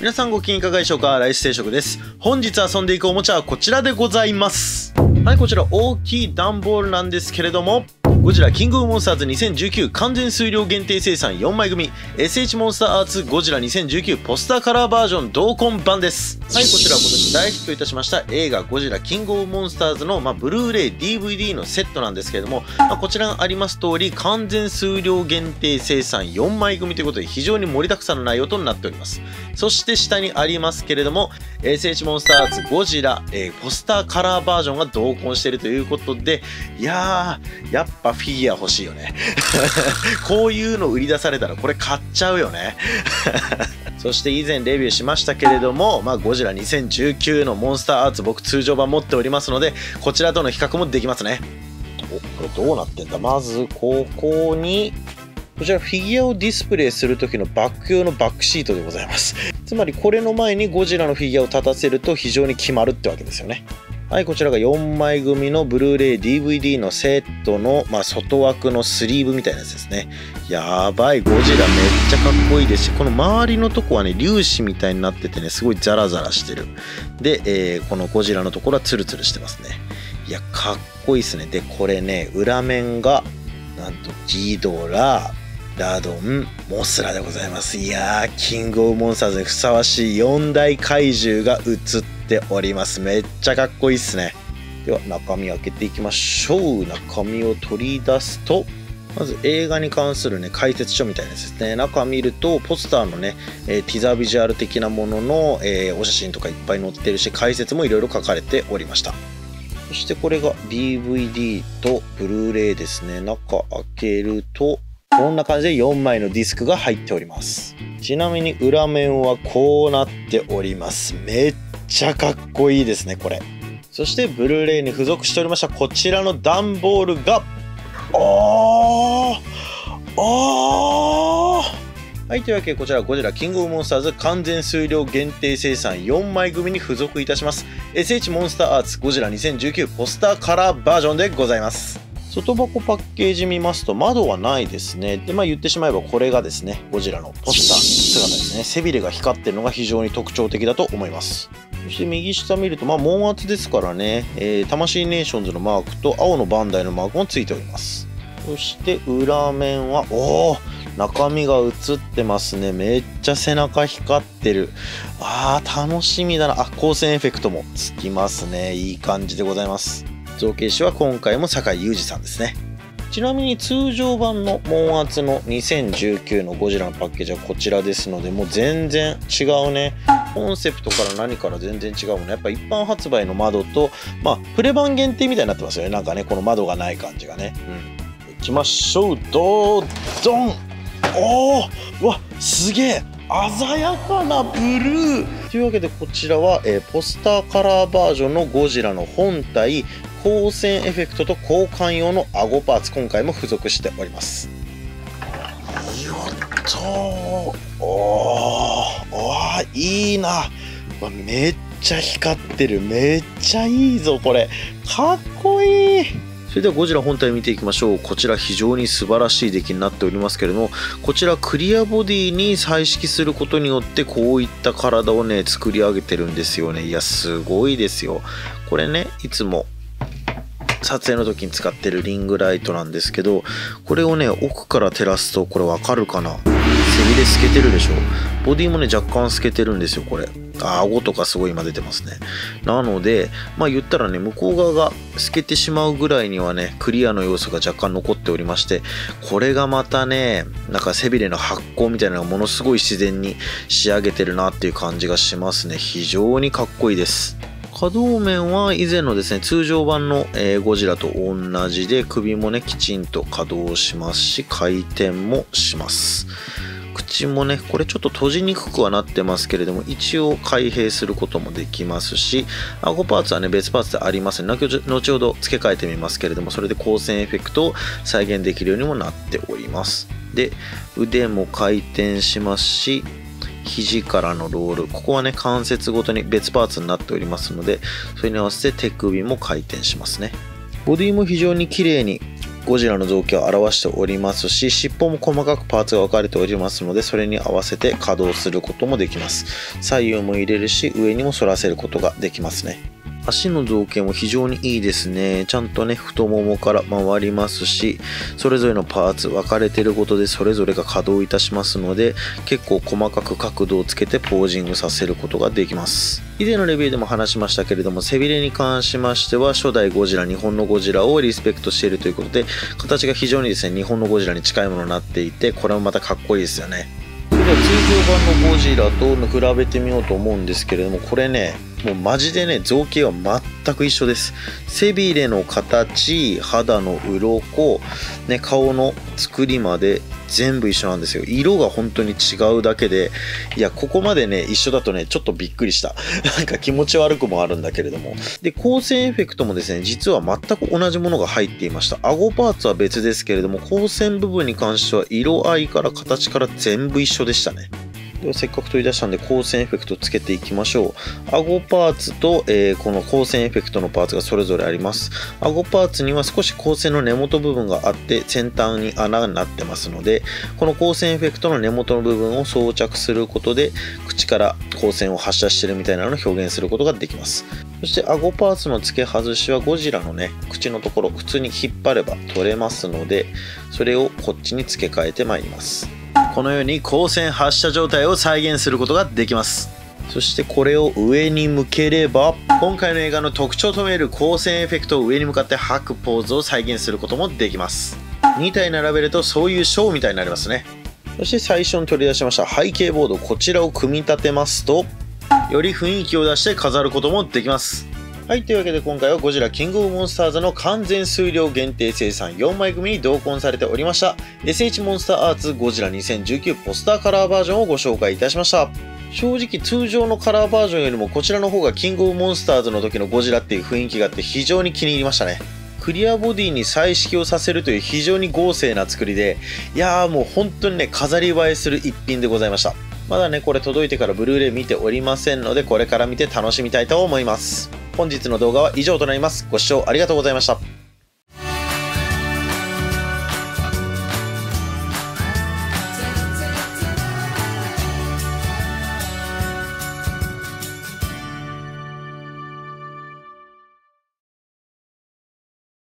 皆さんご機嫌いかがでしょうか？ライス定食です。本日遊んでいくおもちゃはこちらでございます。はい、こちら大きい段ボールなんですけれども、こちらキングオブモンスターズ2019完全数量限定生産4枚組 SH モンスターアーツゴジラ2019ポスターカラーバージョン同梱版です。はい、こちら今年大ヒットいたしました映画ゴジラキングオブモンスターズの、まあ、ブルーレイ DVD のセットなんですけれども、まあ、こちらがあります通り完全数量限定生産4枚組ということで非常に盛りだくさんの内容となっております。そして下にありますけれども SH モンスターアーツゴジラ、えーポスターカラーバージョンが同梱してるということでいやーやっぱフィギュア欲しいよね。こういうの売り出されたらこれ買っちゃうよね。そして以前レビューしましたけれども、まあ、ゴジラ2019のモンスターアーツ僕通常版持っておりますのでこちらとの比較もできますね。おこれどうなってんだ？まずここにこちらフィギュアをディスプレイする時のバック用のバックシートでございます。つまりこれの前にゴジラのフィギュアを立たせると非常に決まるってわけですよね。はいこちらが4枚組のブルーレイ DVD のセットの、まあ、外枠のスリーブみたいなやつですね。やばいゴジラめっちゃかっこいいですしこの周りのとこはね粒子みたいになっててねすごいザラザラしてる。で、えーこのゴジラのところはツルツルしてますね。いやかっこいいですね。でこれね裏面がなんとギドラ。ラドン、モスラでございます。いやー、キングオブモンスターズにふさわしい4大怪獣が映っております。めっちゃかっこいいっすね。では、中身開けていきましょう。中身を取り出すと、まず映画に関するね、解説書みたいなやつですね。中見ると、ポスターのね、えーティザービジュアル的なものの、えーお写真とかいっぱい載ってるし、解説もいろいろ書かれておりました。そしてこれが DVD とブルーレイですね。中開けると、こんな感じで4枚のディスクが入っております。ちなみに裏面はこうなっております。めっちゃかっこいいですね、これ。そしてブルーレイに付属しておりましたこちらの段ボールが、おーおーはい、というわけでこちらゴジラキングオブモンスターズ完全数量限定生産4枚組に付属いたします SH モンスターアーツゴジラ2019ポスターカラーバージョンでございます外箱パッケージ見ますと窓はないですね。でまあ言ってしまえばこれがですねゴジラのポスター姿ですね。背びれが光ってるのが非常に特徴的だと思います。そして右下見るとまあ門圧ですからね、えー魂ネーションズのマークと青のバンダイのマークもついております。そして裏面はおお中身が映ってますね。めっちゃ背中光ってる。あー楽しみだな。あ光線エフェクトもつきますね。いい感じでございます。造形師は今回も酒井裕二さんですね。ちなみに通常版の門圧の2019のゴジラのパッケージはこちらですのでもう全然違うね。コンセプトから何から全然違うもんね。やっぱ一般発売の窓とまあプレ版限定みたいになってますよね。なんかねこの窓がない感じがね。うん。行きましょう。どうどんおー。うわすげえ。鮮やかなブルー。というわけでこちらは、えーポスターカラーバージョンのゴジラの本体。光線エフェクトと交換用の顎パーツ今回も付属しております。よっとおおいいな。わめっちゃ光ってる。めっちゃいいぞこれ。かっこいい。それではゴジラ本体見ていきましょう。こちら非常に素晴らしい出来になっておりますけれどもこちらクリアボディに彩色することによってこういった体をね作り上げてるんですよね。いやすごいですよ。これねいつも撮影の時に使ってるリングライトなんですけどこれをね奥から照らすとこれわかるかな？背びれ透けてるでしょ？ボディもね若干透けてるんですよこれ。あ顎とかすごい今出てますね。なのでまあ言ったらね向こう側が透けてしまうぐらいにはねクリアの要素が若干残っておりましてこれがまたねなんか背びれの発光みたいなのがものすごい自然に仕上げてるなっていう感じがしますね。非常にかっこいいです。可動面は以前のですね通常版の、えーゴジラと同じで首もねきちんと稼働しますし回転もします。口もねこれちょっと閉じにくくはなってますけれども一応開閉することもできますし顎パーツはね別パーツでありますので後後ほど付け替えてみますけれどもそれで光線エフェクトを再現できるようにもなっております。で腕も回転しますし肘からのロール。ここはね関節ごとに別パーツになっておりますのでそれに合わせて手首も回転しますね。ボディも非常に綺麗にゴジラの造形を表しておりますし尻尾も細かくパーツが分かれておりますのでそれに合わせて稼働することもできます。左右も入れるし上にも反らせることができますね。足の造形も非常にいいですね。ちゃんとね、太ももから回りますし、それぞれのパーツ分かれてることでそれぞれが稼働いたしますので、結構細かく角度をつけてポージングさせることができます。以前のレビューでも話しましたけれども、背びれに関しましては、初代ゴジラ、日本のゴジラをリスペクトしているということで、形が非常にですね、日本のゴジラに近いものになっていて、これもまたかっこいいですよね。では通常版のゴジラと比べてみようと思うんですけれども、これね、もうマジでね、造形は全く一緒です。背びれの形、肌の鱗、ね、顔の作りまで全部一緒なんですよ。色が本当に違うだけで、いや、ここまでね、一緒だとね、ちょっとびっくりした。なんか気持ち悪くもあるんだけれども。で、光線エフェクトもですね、実は全く同じものが入っていました。顎パーツは別ですけれども、光線部分に関しては色合いから形から全部一緒でしたね。ではせっかく取り出したんで光線エフェクトつけていきましょう。顎パーツと、えー、この光線エフェクトのパーツがそれぞれあります。顎パーツには少し光線の根元部分があって先端に穴になってますので、この光線エフェクトの根元の部分を装着することで口から光線を発射してるみたいなのを表現することができます。そして顎パーツの付け外しはゴジラのね、口のところ普通に引っ張れば取れますので、それをこっちに付け替えてまいります。このように光線発射状態を再現することができます。そしてこれを上に向ければ今回の映画の特徴と見える光線エフェクトを上に向かって吐くポーズを再現することもできます。2体並べるとそういうショーみたいになりますね。そして最初に取り出しました背景ボード。こちらを組み立てますとより雰囲気を出して飾ることもできます。はい、というわけで今回はゴジラキングオブモンスターズの完全数量限定生産4枚組に同梱されておりました SH モンスターアーツゴジラ2019ポスターカラーバージョンをご紹介いたしました。正直通常のカラーバージョンよりもこちらの方がキングオブモンスターズの時のゴジラっていう雰囲気があって非常に気に入りましたね。クリアボディに彩色をさせるという非常に豪勢な作りで、いやーもう本当にね、飾り映えする一品でございました。まだね、これ届いてからブルーレイ見ておりませんので、これから見て楽しみたいと思います。本日の動画は以上となります。ご視聴ありがとうございました。